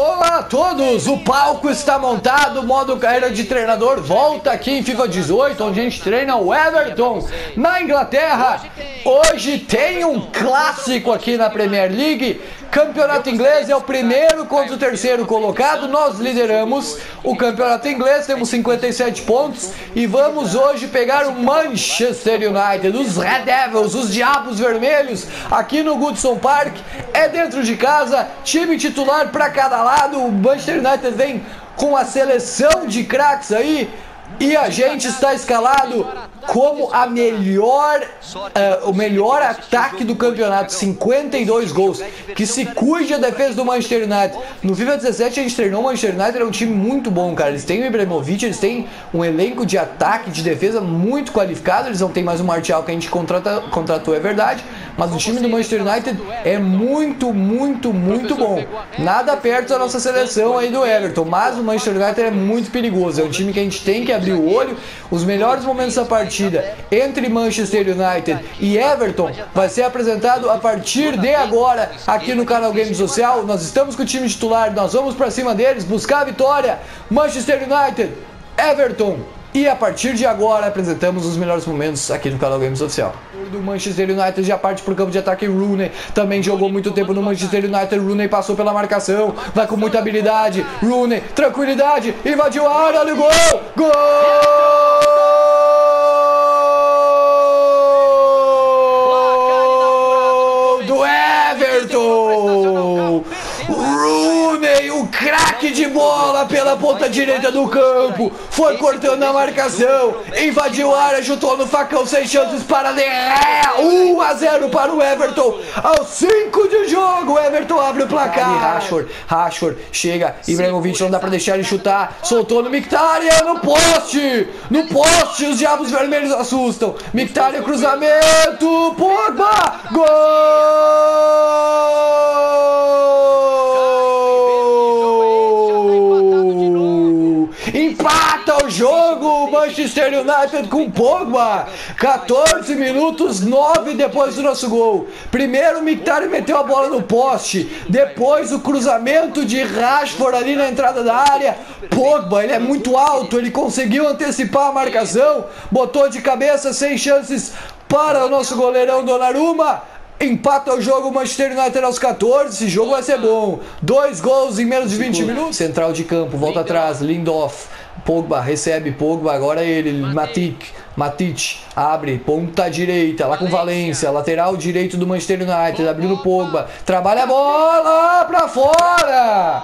porra! A todos, o palco está montado, modo carreira de treinador volta aqui em FIFA 18, onde a gente treina o Everton na Inglaterra. Hoje tem um clássico aqui na Premier League. Campeonato inglês é o primeiro contra o terceiro colocado. Nós lideramos o campeonato inglês, temos 57 pontos e vamos hoje pegar o Manchester United, os Red Devils, os Diabos Vermelhos, aqui no Goodson Park. É dentro de casa, time titular para cada lado. O Manchester United vem com a seleção de craques aí. E a gente está escalado como a melhor, uh, o melhor ataque do campeonato, 52 gols. Que se cuide a defesa do Manchester United. No FIFA 17 a gente treinou o Manchester United, é um time muito bom, cara. Eles têm o Ibrahimovic, eles têm um elenco de ataque, de defesa muito qualificado. Eles não têm mais o Martial que a gente contrata, contratou, é verdade. Mas o time do Manchester United é muito, muito, muito bom. Nada perto da nossa seleção aí do Everton. Mas o Manchester United é muito perigoso. É um time que a gente tem que abrir o olho. Os melhores momentos da partida entre Manchester United e Everton vai ser apresentado a partir de agora aqui no canal Game Social. Nós estamos com o time titular, nós vamos para cima deles, buscar a vitória. Manchester United, Everton. E a partir de agora apresentamos os melhores momentos aqui no canal Games Oficial. Do Manchester United já parte para o campo de ataque. Rooney também jogou muito tempo no Manchester United. Rooney passou pela marcação, vai com muita habilidade. Rooney, tranquilidade, invadiu a área, olha o gol! Gol! Rooney, o craque de bola pela ponta direita do campo, foi cortando a marcação, invadiu a área, chutou no facão sem chances para De 1 a 0 para o Everton, aos 5 de jogo, Everton abre o placar. Rashford, Rashford, chega, Ibrahimovic não dá para deixar ele chutar, soltou no Mictaria, no poste, no poste, os diabos vermelhos assustam, Mictaria cruzamento, Pogba, gol! Empata o jogo o Manchester United com Pogba. 14 minutos, 9 depois do nosso gol. Primeiro o Mictari meteu a bola no poste. Depois o cruzamento de Rashford ali na entrada da área. Pogba, ele é muito alto, ele conseguiu antecipar a marcação. Botou de cabeça sem chances para o nosso goleirão Donnarumma. Empata o jogo Manchester United aos 14. Esse jogo vai ser bom. Dois gols em menos de 20 minutos. Central de campo, volta atrás, Lindoff. Pogba recebe Pogba, agora ele, Matic, Matic abre, ponta direita, lá com Valência, lateral direito do Manchester United, abrindo Pogba, trabalha a bola pra fora!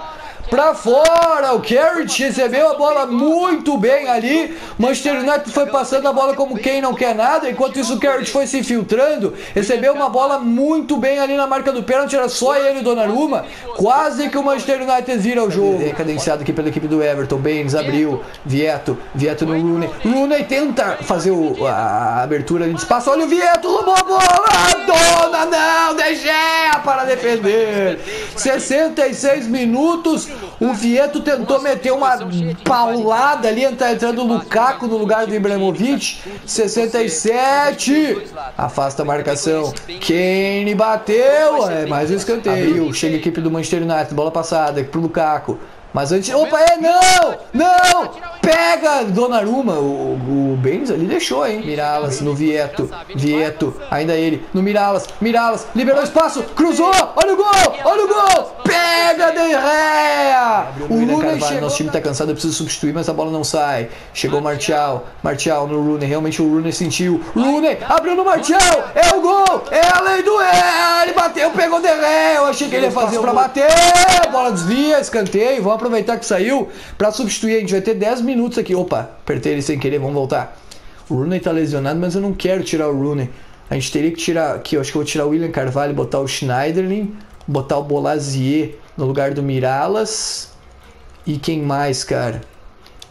Pra fora, o Carrot recebeu a bola muito bem ali. Manchester United foi passando a bola como quem não quer nada. Enquanto isso, o Carrot foi se infiltrando. Recebeu uma bola muito bem ali na marca do pênalti. Era só ele e o Donnarumma. Quase que o Manchester United vira o jogo. É cadenciado aqui pela equipe do Everton. Baines abriu. Vieto. Vieto no Rooney. Rooney tenta fazer o, a abertura de espaço. Olha o Vieto, roubou a bola. Dona não, De Gea para defender. 66 minutos. O Vieto tentou meter uma paulada ali, entrando o Lukaku no lugar do Ibrahimovic. 67. Afasta a marcação. Kane bateu. É mais um escanteio. Chega a equipe do Manchester United. Bola passada pro Lukaku. Mas antes. Opa, é! Não! Não! Pega Donnarumma! O, o Benz ali deixou, hein? Miralas no Vieto. Vieto, ainda ele. No Miralas. Miralas, liberou espaço. Cruzou! Olha o gol! Olha o gol! Pega De Gea! O Rooney chegou. Nosso time tá cansado, eu preciso substituir, mas a bola não sai. Chegou o Martial. Martial no Rooney. Realmente o Rooney sentiu. Rooney abriu no Martial! É o gol! É a lei do é! Ele bateu, pegou De Gea! Eu achei que ele ia fazer pra bater! Bola desvia, escanteio. Vamos aproveitar que saiu para substituir. A gente vai ter 10 minutos aqui. Opa, apertei ele sem querer, vamos voltar. O Rooney tá lesionado, mas eu não quero tirar o Rooney. A gente teria que tirar aqui, eu acho que eu vou tirar o William Carvalho, botar o Schneiderlin, botar o Bolazier no lugar do Miralas. E quem mais, cara?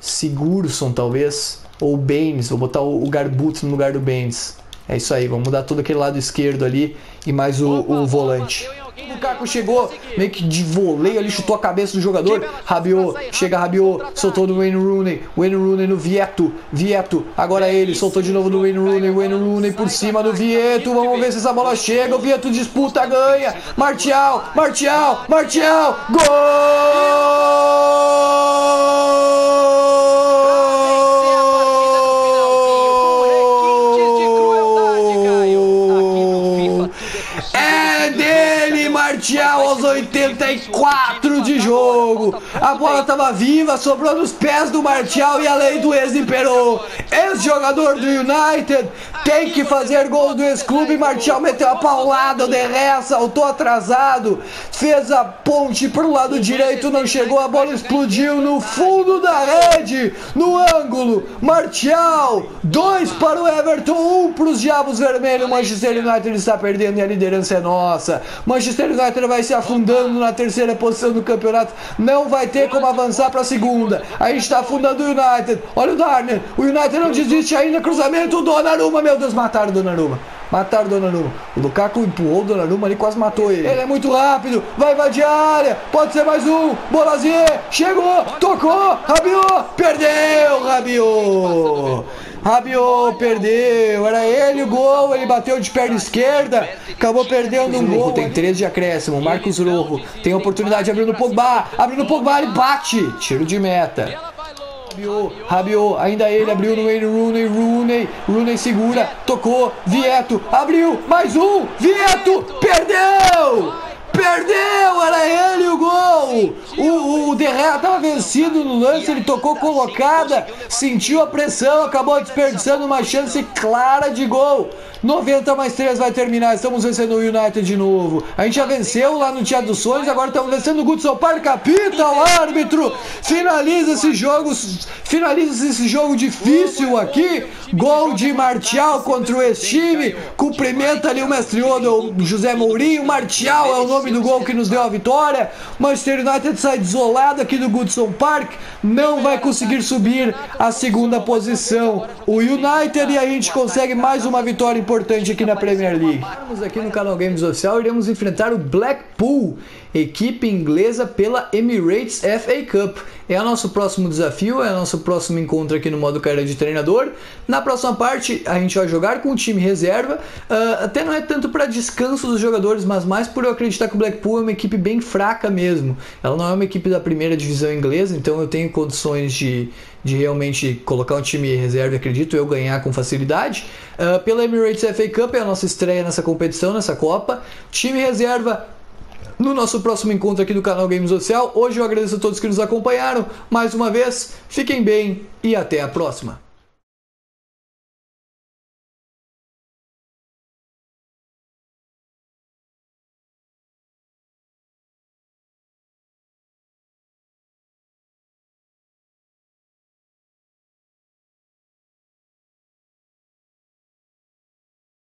Sigurson, talvez. Ou o Baines, vou botar o Garbutz no lugar do Baines. É isso aí, vamos mudar todo aquele lado esquerdo ali e mais o, o volante. Lukaku chegou, meio que de voleio ali, chutou a cabeça do jogador. Rabiot, chega Rabiot, soltou no Wayne Rooney. Wayne Rooney no Vieto, Vieto, agora ele, soltou de novo no Wayne Rooney. Wayne Rooney por cima do Vieto. Vamos ver se essa bola chega. O Vieto disputa, ganha. Martial, Martial, Martial, gol! Martial aos 84 de jogo. A bola estava viva, sobrou nos pés do Martial e a lei do ex imperou. Ex-jogador do United tem que fazer gol do ex-clube. Martial meteu a paulada, o Derré saltou atrasado, fez a ponte para o lado direito, não chegou, a bola explodiu no fundo da rede, no ângulo. Martial, dois para o Everton, um para os Diabos Vermelhos. Manchester United está perdendo e a liderança é nossa. Manchester United vai se afundando na terceira posição do campeonato, não vai ter como avançar para a segunda. A gente está afundando o United. Olha o Darner, o United não desiste ainda. Cruzamento, Donnarumma, meu meu Deus, mataram o Donnarumma. Mataram o Donnarumma. O Lukaku empurrou o Donnarumma ali, quase matou ele. Ele é muito rápido, vai invadir a área. Pode ser mais um. Bolazier, chegou, tocou. Rabiot, perdeu, Rabiot. Rabiot perdeu, era ele o gol, ele bateu de perna esquerda, acabou perdendo um gol. Tem 13 de acréscimo, Marcos Rojo tem oportunidade, abriu no Pogba, abriu no Pogba, ele bate, tiro de meta. Rabiot, Rabiot, ainda ele abriu no Wayne Rooney, Rooney, Rooney segura, tocou, Vieto, abriu, mais um, Vieto, perdeu! Perdeu, era ele o gol! O, o estava vencido no lance, ele tocou colocada, sentiu a pressão, acabou desperdiçando uma chance clara de gol. 90 mais 3 vai terminar. Estamos vencendo o United de novo. A gente já venceu lá no Teatro dos Sonhos, agora estamos vencendo o Goodson Park. Capita o árbitro. Finaliza esse jogo. Finaliza esse jogo difícil aqui. Gol de Martial contra o ex-time. Cumprimenta ali o mestre Odo, José Mourinho. Martial é o nome do gol que nos deu a vitória. Manchester United sai desolado aqui do Goodson Park. Não vai conseguir subir a segunda posição. O United e a gente consegue mais uma vitória importante aqui na Premier League. Aqui no canal Games Social iremos enfrentar o Blackpool, equipe inglesa pela Emirates FA Cup. É o nosso próximo desafio, é o nosso próximo encontro aqui no modo carreira de treinador. Na próxima parte a gente vai jogar com o time reserva, uh, até não é tanto para descanso dos jogadores, mas mais por eu acreditar que o Blackpool é uma equipe bem fraca mesmo. Ela não é uma equipe da primeira divisão inglesa, então eu tenho condições de de realmente colocar um time reserva, acredito eu, ganhar com facilidade. Uh, pela Emirates FA Cup é a nossa estreia nessa competição, nessa Copa. Time reserva no nosso próximo encontro aqui do canal Games Social. Hoje eu agradeço a todos que nos acompanharam. Mais uma vez, fiquem bem e até a próxima.